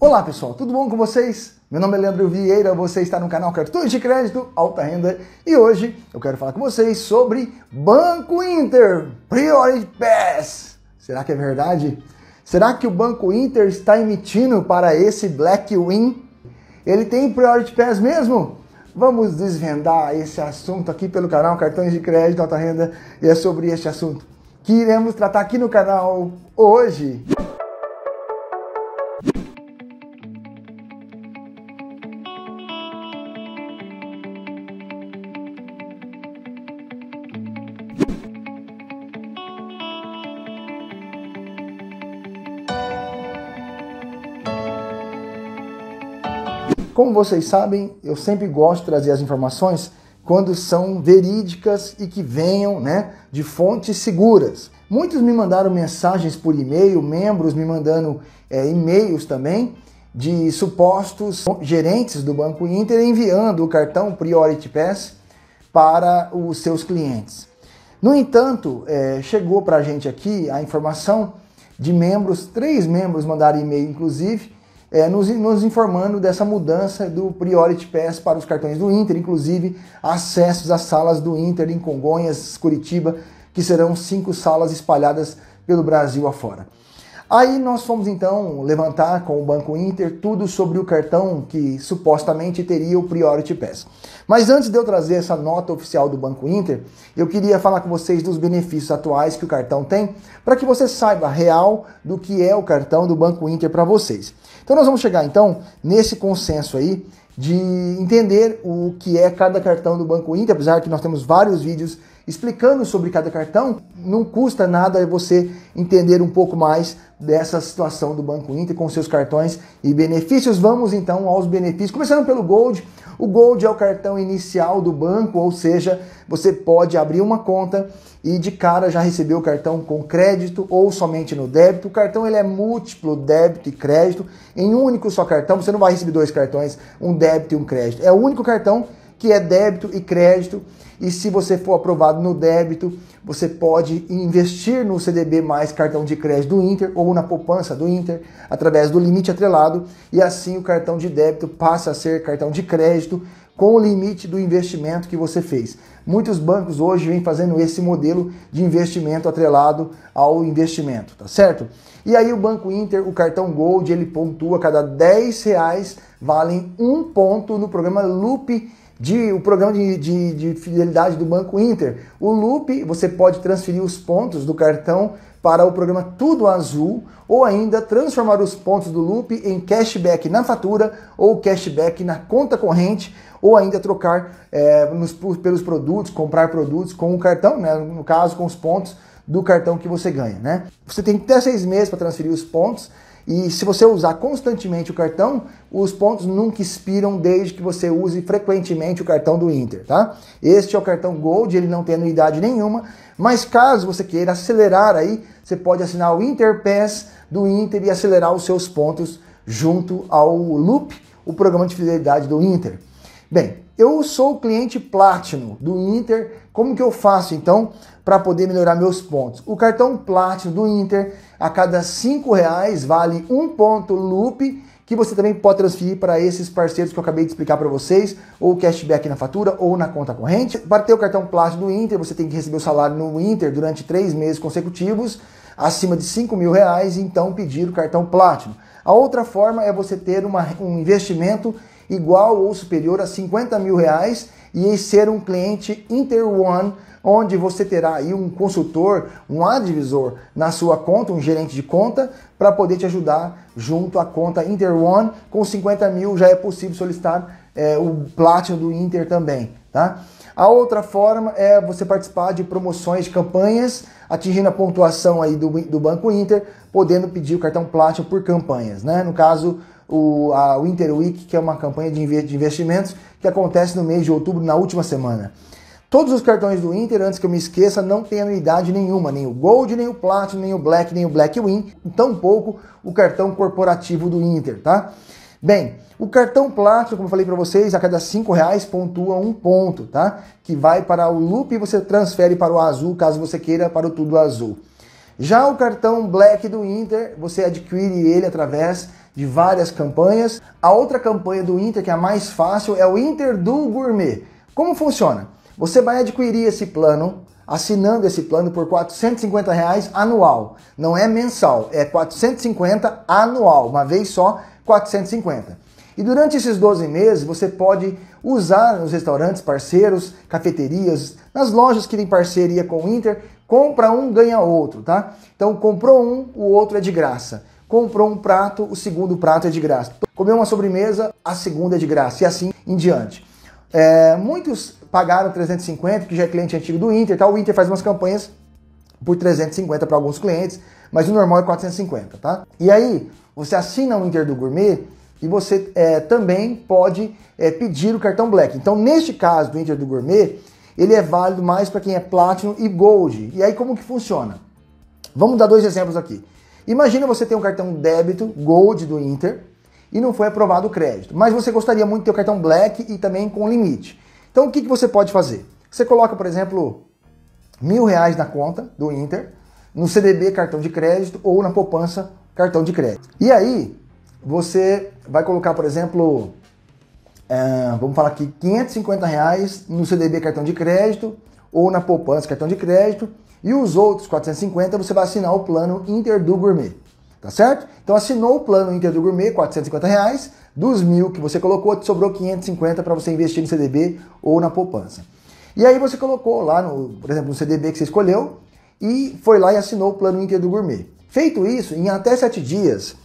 Olá pessoal, tudo bom com vocês? Meu nome é Leandro Vieira, você está no canal Cartões de Crédito Alta Renda e hoje eu quero falar com vocês sobre Banco Inter Priority Pass. Será que é verdade? Será que o Banco Inter está emitindo para esse Black Win? Ele tem Priority Pass mesmo? Vamos desvendar esse assunto aqui pelo canal Cartões de Crédito Alta Renda e é sobre este assunto que iremos tratar aqui no canal hoje. Como vocês sabem, eu sempre gosto de trazer as informações quando são verídicas e que venham né, de fontes seguras. Muitos me mandaram mensagens por e-mail, membros me mandando é, e-mails também de supostos gerentes do Banco Inter enviando o cartão Priority Pass para os seus clientes. No entanto, é, chegou para a gente aqui a informação de membros, três membros mandaram e-mail inclusive, é, nos, nos, informando dessa mudança do Priority Pass para os cartões do Inter, inclusive acessos às salas do Inter em Congonhas, Curitiba, que serão cinco salas espalhadas pelo Brasil afora. Aí nós fomos então levantar com o Banco Inter tudo sobre o cartão que supostamente teria o Priority Pass. Mas antes de eu trazer essa nota oficial do Banco Inter, eu queria falar com vocês dos benefícios atuais que o cartão tem, para que você saiba real do que é o cartão do Banco Inter para vocês. Então nós vamos chegar então nesse consenso aí de entender o que é cada cartão do Banco Inter, apesar que nós temos vários vídeos explicando sobre cada cartão, não custa nada você entender um pouco mais dessa situação do Banco Inter com seus cartões e benefícios. Vamos então aos benefícios, começando pelo Gold. O Gold é o cartão inicial do banco, ou seja, você pode abrir uma conta e de cara já receber o cartão com crédito ou somente no débito. O cartão ele é múltiplo débito e crédito em um único só cartão. Você não vai receber dois cartões, um débito e um crédito. É o único cartão que é débito e crédito. E se você for aprovado no débito, você pode investir no CDB mais cartão de crédito do Inter ou na poupança do Inter através do limite atrelado e assim o cartão de débito passa a ser cartão de crédito com o limite do investimento que você fez. Muitos bancos hoje vêm fazendo esse modelo de investimento atrelado ao investimento, tá certo? E aí o Banco Inter, o cartão Gold, ele pontua cada 10 reais valem um ponto no programa Loop de, o programa de, de, de, fidelidade do Banco Inter. O Loop, você pode transferir os pontos do cartão para o programa Tudo Azul ou ainda transformar os pontos do Loop em cashback na fatura ou cashback na conta corrente ou ainda trocar é, nos, pelos produtos, comprar produtos com o cartão, né, no caso com os pontos do cartão que você ganha. Né? Você tem até seis meses para transferir os pontos e se você usar constantemente o cartão, os pontos nunca expiram desde que você use frequentemente o cartão do Inter, tá? Este é o cartão Gold, ele não tem anuidade nenhuma, mas caso você queira acelerar aí, você pode assinar o Inter Pass do Inter e acelerar os seus pontos junto ao Loop, o programa de fidelidade do Inter. Bem, eu sou cliente Platinum do Inter, como que eu faço então para poder melhorar meus pontos? O cartão Platinum do Inter, a cada cinco reais vale um ponto Loop, que você também pode transferir para esses parceiros que eu acabei de explicar para vocês, ou cashback na fatura ou na conta corrente. Para ter o cartão Platinum do Inter, você tem que receber o salário no Inter durante três meses consecutivos, acima de cinco mil reais, e então pedir o cartão Platinum. A outra forma é você ter uma, um investimento igual ou superior a 50 mil reais e ser um cliente Inter One, onde você terá aí um consultor, um advisor na sua conta, um gerente de conta, para poder te ajudar junto à conta Inter One. Com 50 mil já é possível solicitar é, o Platinum do Inter também, tá? A outra forma é você participar de promoções de campanhas, atingindo a pontuação aí do, do Banco Inter, podendo pedir o cartão Platinum por campanhas, né? No caso, o, a Winter Week, que é uma campanha de investimentos que acontece no mês de outubro, na última semana. Todos os cartões do Inter, antes que eu me esqueça, não tem anuidade nenhuma, nem o Gold, nem o Platinum, nem o Black, nem o Black Win, tampouco o cartão corporativo do Inter, tá? Bem, o cartão Platinum, como eu falei para vocês, a cada cinco reais pontua um ponto, tá? Que vai para o Loop e você transfere para o Azul, caso você queira para o Tudo Azul. Já o cartão Black do Inter, você adquire ele através de várias campanhas. A outra campanha do Inter, que é a mais fácil, é o Inter do Gourmet. Como funciona? Você vai adquirir esse plano assinando esse plano por 450 reais anual. Não é mensal, é 450 anual, uma vez só, 450. E durante esses 12 meses você pode usar nos restaurantes parceiros, cafeterias, nas lojas que têm parceria com o Inter, compra um, ganha outro, tá? Então comprou um, o outro é de graça. Comprou um prato, o segundo prato é de graça. Comeu uma sobremesa, a segunda é de graça e assim em diante. É, muitos pagaram 350, que já é cliente antigo do Inter, tá? O Inter faz umas campanhas por 350 para alguns clientes, mas o normal é 450, tá? E aí, você assina o Inter do Gourmet e você é, também pode é, pedir o cartão Black. Então, neste caso do Inter do Gourmet, ele é válido mais para quem é Platinum e Gold. E aí, como que funciona? Vamos dar dois exemplos aqui. Imagina você ter um cartão débito Gold do Inter e não foi aprovado o crédito, mas você gostaria muito de ter o cartão Black e também com limite. Então o que, que você pode fazer? Você coloca, por exemplo, mil reais na conta do Inter, no CDB cartão de crédito ou na poupança cartão de crédito. E aí você vai colocar, por exemplo, é, vamos falar aqui, 550 reais no CDB cartão de crédito ou na poupança cartão de crédito e os outros 450 você vai assinar o plano Inter do Gourmet, tá certo? Então assinou o plano Inter do Gourmet, 450 reais, dos mil que você colocou, te sobrou 550 para você investir no CDB ou na poupança. E aí você colocou lá, no, por exemplo, no CDB que você escolheu e foi lá e assinou o plano Inter do Gourmet. Feito isso, em até 7 dias,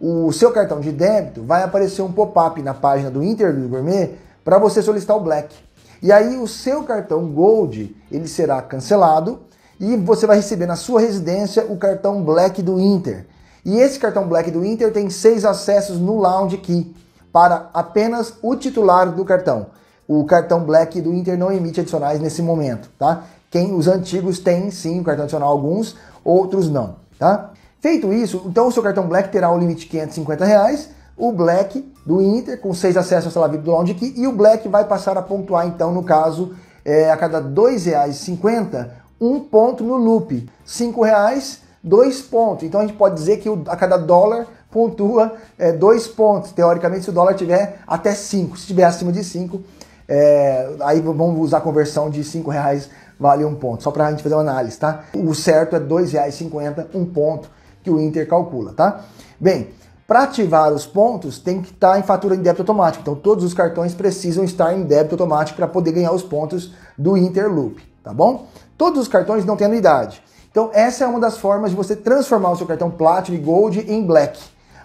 o seu cartão de débito vai aparecer um pop-up na página do Inter do Gourmet para você solicitar o Black. E aí o seu cartão Gold ele será cancelado e você vai receber na sua residência o cartão Black do Inter. E esse cartão Black do Inter tem seis acessos no Lounge Key para apenas o titular do cartão. O cartão Black do Inter não emite adicionais nesse momento, tá? Quem os antigos têm sim o cartão adicional alguns, outros não, tá? Feito isso, então o seu cartão Black terá o limite de 550 reais, o Black do Inter com seis acessos à sala VIP do Lounge Key e o Black vai passar a pontuar então no caso é, a cada R$ 2,50 um ponto no loop, R$ reais dois pontos. Então a gente pode dizer que a cada dólar pontua é, dois pontos. Teoricamente, se o dólar tiver até cinco, se estiver acima de cinco, é, aí vamos usar a conversão de cinco reais vale um ponto. Só para a gente fazer uma análise, tá? O certo é reais cinquenta um ponto que o Inter calcula, tá? Bem, para ativar os pontos tem que estar tá em fatura em débito automático. Então todos os cartões precisam estar em débito automático para poder ganhar os pontos do Interloop, tá bom? Todos os cartões não têm anuidade. Então essa é uma das formas de você transformar o seu cartão Platinum e Gold em Black.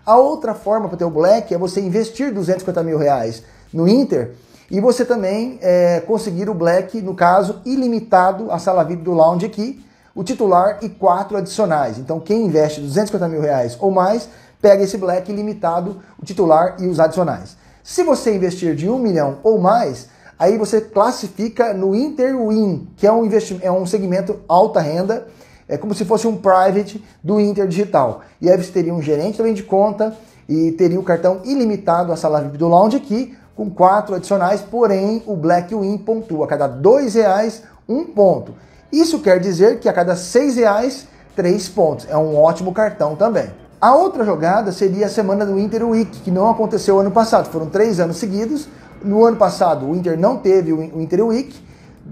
A outra forma para ter o Black é você investir 250 mil reais no Inter e você também é, conseguir o Black, no caso, ilimitado, a sala VIP do Lounge aqui, o titular e quatro adicionais. Então quem investe 250 mil reais ou mais, pega esse Black ilimitado, o titular e os adicionais. Se você investir de um milhão ou mais, aí você classifica no Interwin, que é um, é um segmento alta renda, é como se fosse um private do Inter Digital. E aí você teria um gerente também de conta e teria o cartão ilimitado a sala VIP do Lounge aqui, com quatro adicionais, porém o Black Win pontua a cada dois reais um ponto. Isso quer dizer que a cada seis reais três pontos. É um ótimo cartão também. A outra jogada seria a semana do Inter Week, que não aconteceu ano passado. Foram três anos seguidos. No ano passado o Inter não teve o Inter Week,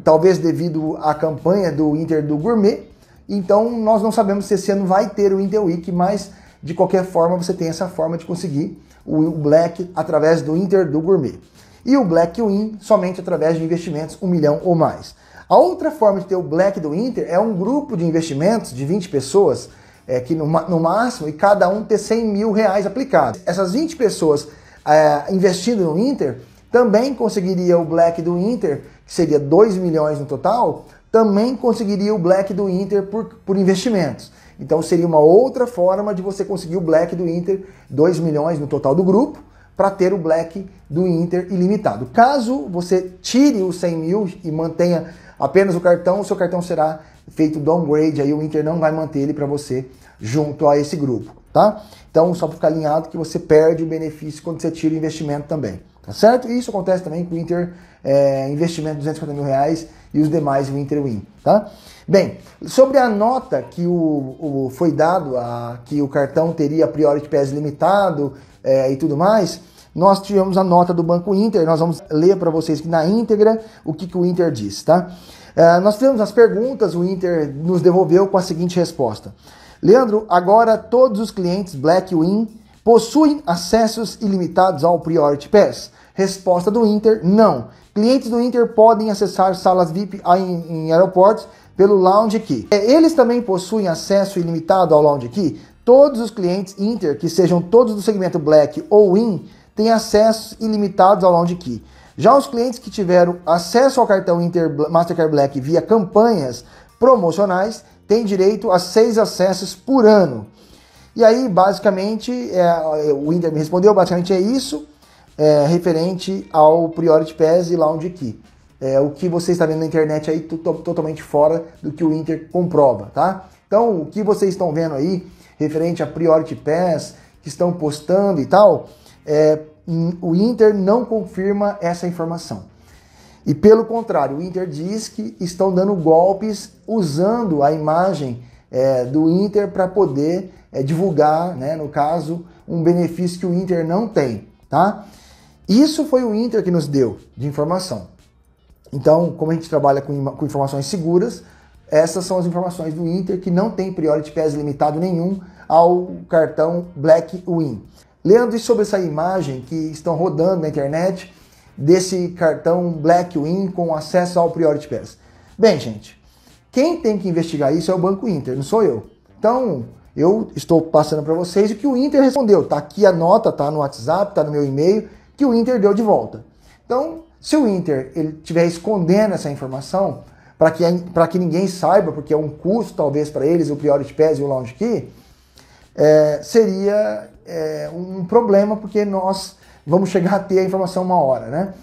talvez devido à campanha do Inter do Gourmet. Então nós não sabemos se esse ano vai ter o Intel Week, mas de qualquer forma você tem essa forma de conseguir o Black através do Inter do Gourmet. E o Black Win somente através de investimentos 1 milhão ou mais. A outra forma de ter o Black do Inter é um grupo de investimentos de 20 pessoas, é, que no, no máximo, e cada um ter 100 mil reais aplicados. Essas 20 pessoas é, investindo no Inter também conseguiria o Black do Inter, que seria 2 milhões no total, também conseguiria o black do Inter por, por investimentos. Então seria uma outra forma de você conseguir o black do Inter, 2 milhões no total do grupo, para ter o black do Inter ilimitado. Caso você tire os 100 mil e mantenha apenas o cartão, o seu cartão será feito downgrade, aí o Inter não vai manter ele para você junto a esse grupo, tá? Então só para ficar alinhado que você perde o benefício quando você tira o investimento também, tá certo? E isso acontece também com o Inter é, investimento de 250 mil reais e os demais o Interwin, tá? Bem, sobre a nota que o, o foi dado, a, que o cartão teria Priority Pass limitado, é, e tudo mais, nós tivemos a nota do Banco Inter, nós vamos ler para vocês na íntegra o que, que o Inter diz, tá? É, nós fizemos as perguntas, o Inter nos devolveu com a seguinte resposta. Leandro, agora todos os clientes Blackwin possuem acessos ilimitados ao Priority Pass? Resposta do Inter, não. Clientes do Inter podem acessar salas VIP em, em aeroportos pelo Lounge Key. É, eles também possuem acesso ilimitado ao Lounge Key? Todos os clientes Inter, que sejam todos do segmento Black ou Win, têm acessos ilimitados ao Lounge Key. Já os clientes que tiveram acesso ao cartão Inter Mastercard Black via campanhas promocionais têm direito a seis acessos por ano. E aí, basicamente, é, o Inter me respondeu, basicamente é isso, é, referente ao Priority Pass e Lounge Key. É, o que você está vendo na internet aí totalmente fora do que o Inter comprova, tá? Então, o que vocês estão vendo aí referente a Priority Pass, que estão postando e tal, é, o Inter não confirma essa informação. E pelo contrário, o Inter diz que estão dando golpes usando a imagem é, do Inter para poder é, divulgar, né, no caso, um benefício que o Inter não tem, tá? Isso foi o Inter que nos deu de informação. Então, como a gente trabalha com, com informações seguras, essas são as informações do Inter que não tem Priority Pass limitado nenhum ao cartão Black Win. Leandro, e sobre essa imagem que estão rodando na internet desse cartão Black Win com acesso ao Priority Pass? Bem, gente, quem tem que investigar isso é o Banco Inter, não sou eu. Então, eu estou passando para vocês o que o Inter respondeu. Tá aqui a nota, tá no WhatsApp, tá no meu e-mail, que o Inter deu de volta. Então, se o Inter ele estiver escondendo essa informação para que, que ninguém saiba, porque é um custo talvez para eles, o Priority Pass e o Lounge Key, é, seria é, um problema, porque nós vamos chegar a ter a informação uma hora, né?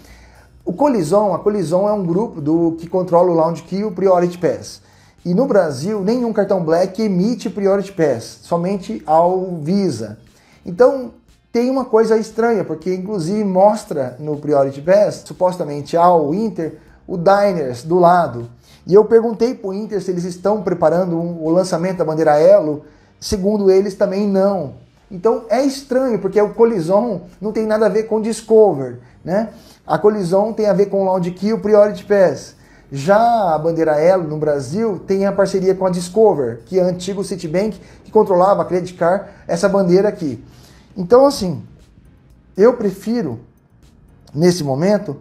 O Colison, a Colison é um grupo do que controla o Lounge Key e o Priority Pass. E no Brasil, nenhum cartão Black emite Priority Pass, somente ao Visa. Então, tem uma coisa estranha, porque inclusive mostra no Priority Pass, supostamente ao Inter, o Diners do lado. E eu perguntei para o Inter se eles estão preparando um, o lançamento da bandeira Elo, segundo eles também não. Então é estranho, porque o Colison não tem nada a ver com Discover, né? A Colison tem a ver com o Lounge Key e o Priority Pass. Já a bandeira Elo no Brasil tem a parceria com a Discover, que é o antigo Citibank, que controlava a Credit Card, essa bandeira aqui. Então, assim, eu prefiro, nesse momento,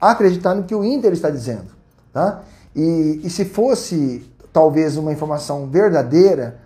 acreditar no que o Inter está dizendo. Tá? E, e se fosse talvez uma informação verdadeira,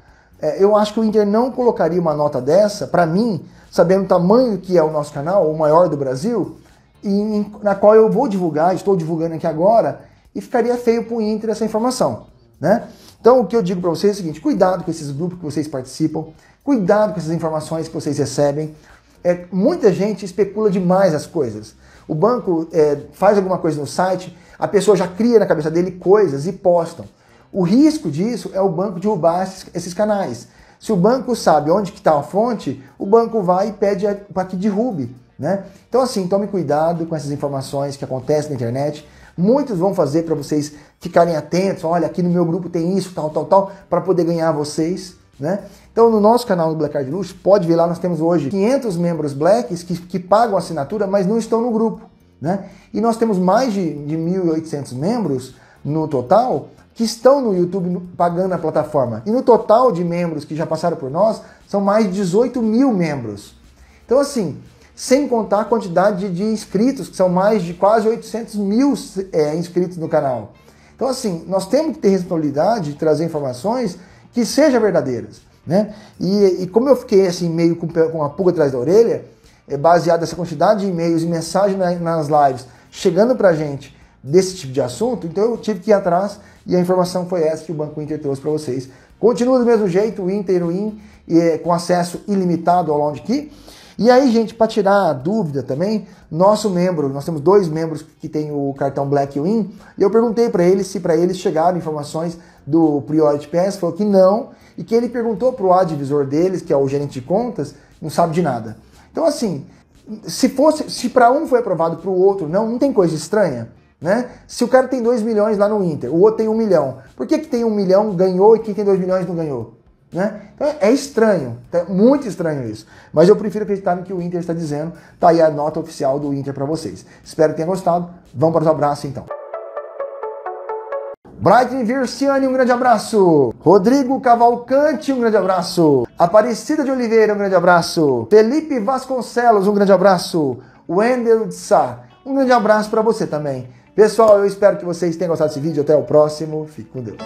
é, eu acho que o Inter não colocaria uma nota dessa, para mim, sabendo o tamanho que é o nosso canal, o maior do Brasil, e na qual eu vou divulgar, estou divulgando aqui agora, e ficaria feio para o Inter essa informação. Né? Então o que eu digo para vocês é o seguinte: cuidado com esses grupos que vocês participam, cuidado com essas informações que vocês recebem. É, muita gente especula demais as coisas. O banco é, faz alguma coisa no site, a pessoa já cria na cabeça dele coisas e postam. O risco disso é o banco derrubar esses, canais. Se o banco sabe onde está a fonte, o banco vai e pede para que derrube. Né? Então, assim, tome cuidado com essas informações que acontecem na internet. Muitos vão fazer para vocês ficarem atentos. Olha, aqui no meu grupo tem isso, tal, tal, tal, para poder ganhar vocês. Né? Então, no nosso canal do Black Card Luxo, pode ver lá, nós temos hoje 500 membros Blacks que, que pagam assinatura, mas não estão no grupo. Né? E nós temos mais de, de 1.800 membros no total que estão no YouTube pagando a plataforma. E no total de membros que já passaram por nós, são mais de 18 mil membros. Então, assim, sem contar a quantidade de inscritos, que são mais de quase 800 mil é, inscritos no canal. Então, assim, nós temos que ter responsabilidade de trazer informações que sejam verdadeiras. Né? E, e como eu fiquei assim, meio com, com a pulga atrás da orelha, baseado nessa quantidade de e-mails e mensagens nas lives chegando para a gente desse tipo de assunto, então eu tive que ir atrás e a informação foi essa que o Banco Inter trouxe para vocês. Continua do mesmo jeito, o Inter, o e, com acesso ilimitado ao Lounge Key. E aí, gente, para tirar a dúvida também, nosso membro, nós temos dois membros que tem o cartão Black Win, e eu perguntei para eles se para eles chegaram informações do Priority Pass, falou que não, e que ele perguntou para o advisor deles, que é o gerente de contas, não sabe de nada. Então, assim, se fosse, se para um foi aprovado para o outro, não, não tem coisa estranha. Né? Se o cara tem 2 milhões lá no Inter, o outro tem 1 um milhão, por que, que tem 1 um milhão ganhou e quem tem 2 milhões não ganhou? Né? Então é estranho, é muito estranho isso. Mas eu prefiro acreditar no que o Inter está dizendo. Tá aí a nota oficial do Inter para vocês. Espero que tenham gostado. Vamos para os abraços então. Brighton Virciani, um grande abraço. Rodrigo Cavalcante, um grande abraço. Aparecida de Oliveira, um grande abraço. Felipe Vasconcelos, um grande abraço. Wendel de Sá, um grande abraço para você também. Pessoal, eu espero que vocês tenham gostado desse vídeo. Até o próximo. Fique com Deus.